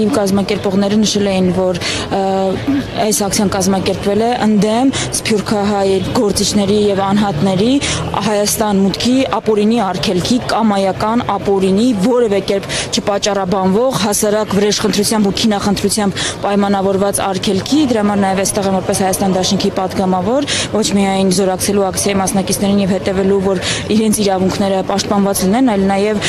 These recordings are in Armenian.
Իմ կազմակերպողները նշել էին, որ այս ակցիան կազմակերպվել է ընդդեմ Սփյուռքահայ գործիչների եւ անհատների Հայաստան մուտքի ապօրինի արգելքի կամ այական ապօրինի որևէ կերպ չպաճառաբանվող հասարակ վրեժխնդրությամբ ու քինախնդրությամբ պայմանավորված արգելքի, դրա համար նաեւ այստեղ եմ որպես Հայաստան Դաշնքի падգամավոր, ոչ միայն զորակցելու ակցիայի մասնակիցներին եւ հետեւելու, որ իրենց իրավունքները պաշտպանված լինեն, այլ նաեւ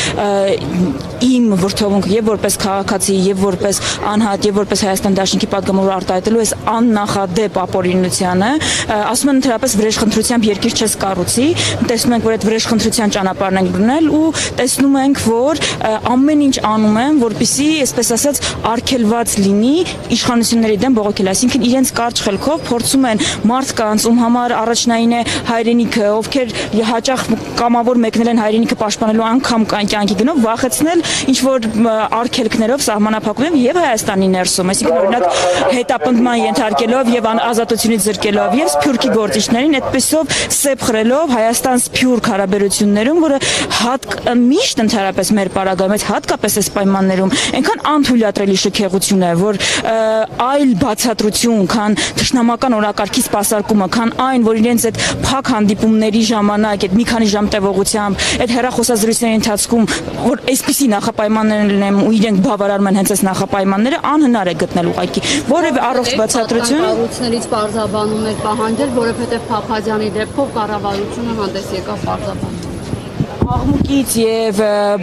իմ վրթովունք եւ որպես քաղաքացի եւ որ որպես անհատ եւ որպես Հայաստան Դաշնքի падգամավոր արտահայտելու այս աննախադեպ ապօրինությունը, ասում են ընդհանրապես վրեժխնդրությամբ երկիր չես կառուցի, տեսնում ենք, որ այդ վրեժխնդրության ճանապարհն են գնել ու տեսնում ենք, որ ամեն ինչ անում են, որպիսի, այսպես ասած, արգելված լինի իշխանությունների դեմ բողոքել, այսինքն իրենց կարճ խելքով փորձում են մարդկանց, ում համար առաջնային է հայրենիքը, ովքեր հաճախ կամավոր մեկնել են հայրենիքը պաշտպանելու անգամ կյանքի գնով վախեցնել ինչ որ արգելքներով սահմանափակում եւ Հայաստանի ներսում, այսինքն օրինակ հետապնդման ենթարկելով եւ ազատությունից զրկելով եւ սփյուռքի գործիչներին այդպեսով սեփ խրելով Հայաստան սփյուռք հարաբերություններում, որը հատ միշտ ընդհանրապես մեր պարագայում, այդ հատկապես այս պայմաններում այնքան անթույլատրելի շքեղություն է, որ այլ բացատրություն, քան ճշնամական օրակարգի սպասարկումը, քան այն, որ իրենց այդ փակ հանդիպումների ժամանակ, այդ մի քանի ժամ տևողությամբ, այդ հերախոսազրույցների ընթացքում, որ այսպիսի նախապայմաններ լինեն ու իրենք բավարարում են հենց այս նախապայմանները, անհնար է գտնել ուղղակի որևէ առողջ բացատրություն։ Կառավարությունից բարձաբանումներ պահանջել, որովհետև Փափազյանի դեպքով կառավարությունը հանդես եկավ բարձաբանում աղմուկից եւ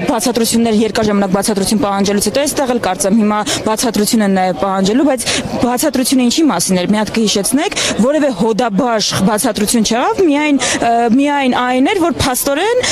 բացատրություններ երկար ժամանակ բացատրություն պահանջելուց հետո այստեղ էլ կարծեմ հիմա բացատրություն են նաեւ պահանջելու, բայց բացատրությունը ինչի մասին էր։ Մի հատ կհիշեցնեք, որևէ հոդաբաշխ բացատրություն չեղավ, միայն միայն այն էր, որ փաստորեն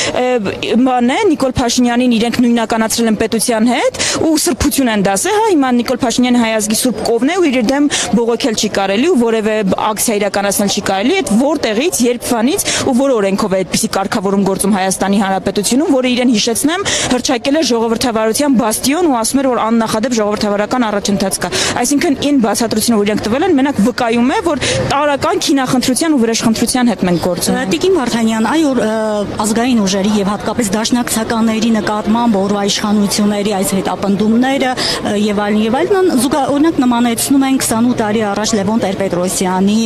բան է Նիկոլ Փաշինյանին իրենք նույնականացրել են պետության հետ ու սրբություն են դասել, հա, հիմա Նիկոլ Փաշինյանը հայազգի սուրբ կովն է ու իր դեմ բողոքել չի կարելի ու որևէ ակցիա իրականացնել չի կարելի, այդ որտեղից, երբվանից ու որ օրենքով է այդպիսի կարգավորում գործում Հայաստանի Հանրապետության Հանրապետությունում, որը իրեն հիշեցնեմ, հրճակել է ժողովրդավարության բաստիոն ու ասում էր, որ աննախադեպ ժողովրդավարական առաջընթաց կա։ Այսինքն ին բացատրությունը, որ իրենք տվել են, մենակ վկայում է, որ տարական քինախնդրության ու վրեժխնդրության հետ մենք գործ ունենք։ Տիկին Վարդանյան, այո, ազգային ուժերի եւ հատկապես դաշնակցականների նկատմամբ օրվա իշխանությունների այս հետապնդումները եւ այլն եւ այլն զուգահեռ նմանեցնում են 28 տարի առաջ Լևոն Տեր-Պետրոսյանի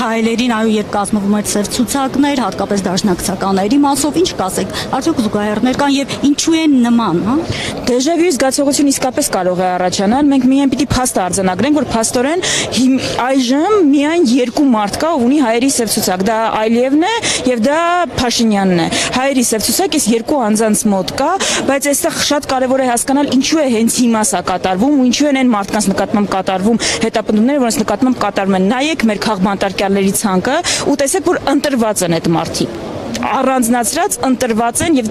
քայլերին, այո, երբ կազմվում էր ծեր ցուցակներ, հատկապես դաշնակցականների մասով, ինչ կասեք ասեք, արդյոք զուգահեռներ կան եւ ինչու են նման, հա? Դեժավյու զգացողություն իսկապես կարող է առաջանալ։ Մենք միայն պիտի փաստ արձանագրենք, որ փաստորեն այժմ միայն երկու մարդ կա, ով ունի հայերի սև ցուցակ։ Դա Այլիևն է եւ դա Փաշինյանն է։ Հայերի սև ցուցակ էս երկու անձանց մոտ կա, բայց այստեղ շատ կարեւոր է հասկանալ ինչու է հենց հիմա սա կատարվում ու ինչու են այն մարդկանց նկատմամբ կատարվում հետապնդումները, որոնց նկատմամբ կատարվում են։ Նայեք մեր քաղբանտարկյալների ցանկը ու տեսեք, որ ընտրված են այդ մարդիկ առանձնացրած ընտրված են եւ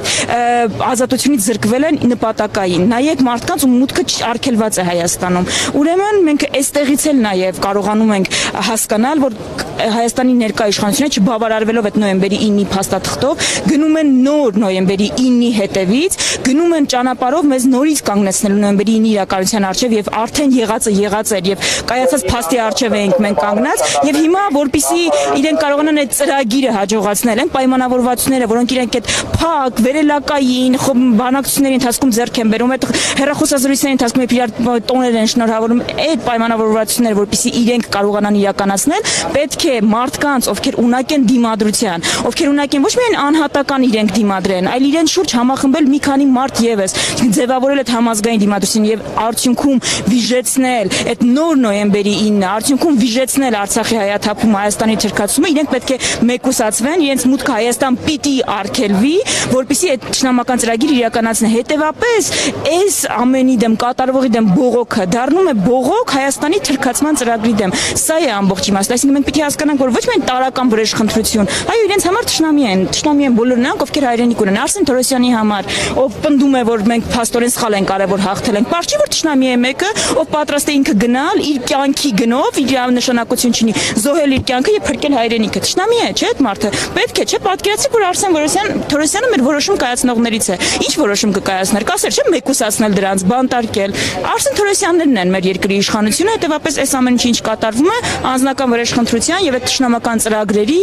ազատությունից զրկվել են նպատակային։ Նայեք մարդկանց ու մուտքը արգելված է Հայաստանում։ Ուրեմն մենք այստեղից էլ նաեւ կարողանում ենք հասկանալ, որ Հայաստանի ներկա իշխանությունը չբավարարվելով այդ նոյեմբերի 9-ի փաստաթղթով գնում են նոր նոյեմբերի 9-ի հետևից, գնում են ճանապարհով մեզ նորից կանգնեցնելու նոյեմբերի 9-ի իրականության արչև եւ արդեն եղածը եղած էր եւ կայացած փաստի արչև էինք մենք կանգնած եւ հիմա որpիսի իրենք կարողանան այդ ծրագիրը հաջողացնել են պայմանավորվածությունները, որոնք իրենք այդ փակ վերելակային բանակցությունների ընթացքում ձեռք են բերում, այդ հերախոսազրույցների ընթացքում երբ իրար տոներ են շնորհավորում այդ պայմանավորվածությունները, որpիսի իրենք կարողանան իրականացնել, պետք է մարդկանց, ովքեր ունակ են դիմադրության, ովքեր ունակ են ոչ միայն անհատական իրենք դիմադրեն, այլ իրեն շուրջ համախմբել մի քանի մարդ եւս, ձևավորել այդ համազգային դիմադրություն եւ արդյունքում վիժեցնել այդ նոր նոյեմբերի 9-ը, արդյունքում վիժեցնել Արցախի հայաթափումը, Հայաստանի թրքացումը, իրենք պետք է մեկուսացվեն, իրենց մուտքը Հայաստան պիտի արգելվի, որpիսի այդ ճշնամական ծրագիրը իրականացնեն։ Հետևապես այս ամենի դեմ կատարվողի դեմ բողոքը դառնում է բողոք Հայաստանի թրքացման ծրագրի դեմ։ Սա է ամբողջ իմաստը։ Այսինքն մենք պիտի հասկանանք, որ ոչ միայն տարական վրեժխնդրություն, այո, իրենց համար ճշնամի են, ճշնամի են բոլոր նրանք, ովքեր հայրենիք ունեն։ Արսեն Թորոսյանի համար, ով պնդում է, որ մենք փաստորեն սխալ են կարևոր հաղթել ենք։ Պարզի որ ճշնամի է մեկը, ով պատրաստ է ինքը գնալ իր կյանքի գնով, իր նշանակություն չունի, զոհել իր կյանքը եւ փրկել հայրենիքը։ Ճշնամի է, չէ՞ այդ մարդը։ Պետք է, չէ՞ պատկեր պատկերացրեք, որ Արսեն Որոսյան Թորոսյանը մեր որոշում կայացնողներից է։ Ինչ որոշում կկայացներ, կասեր չէ մեկուսացնել դրանց, բանտարկել։ Արսեն Թորոսյաններն են մեր երկրի իշխանությունը, հետեւապես այս ամեն ինչ ինչ կատարվում է անձնական վրեժխնդրության եւ այդ ճշնամական ծրագրերի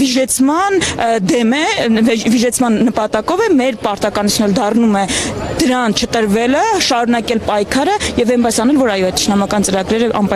վիժեցման դեմ է, վիժեցման նպատակով է մեր պարտականությունը դառնում է դրան չտրվելը, շարունակել պայքարը եւ այն բասանել, որ այո, այդ ճշնամական ծրագրերը անպայման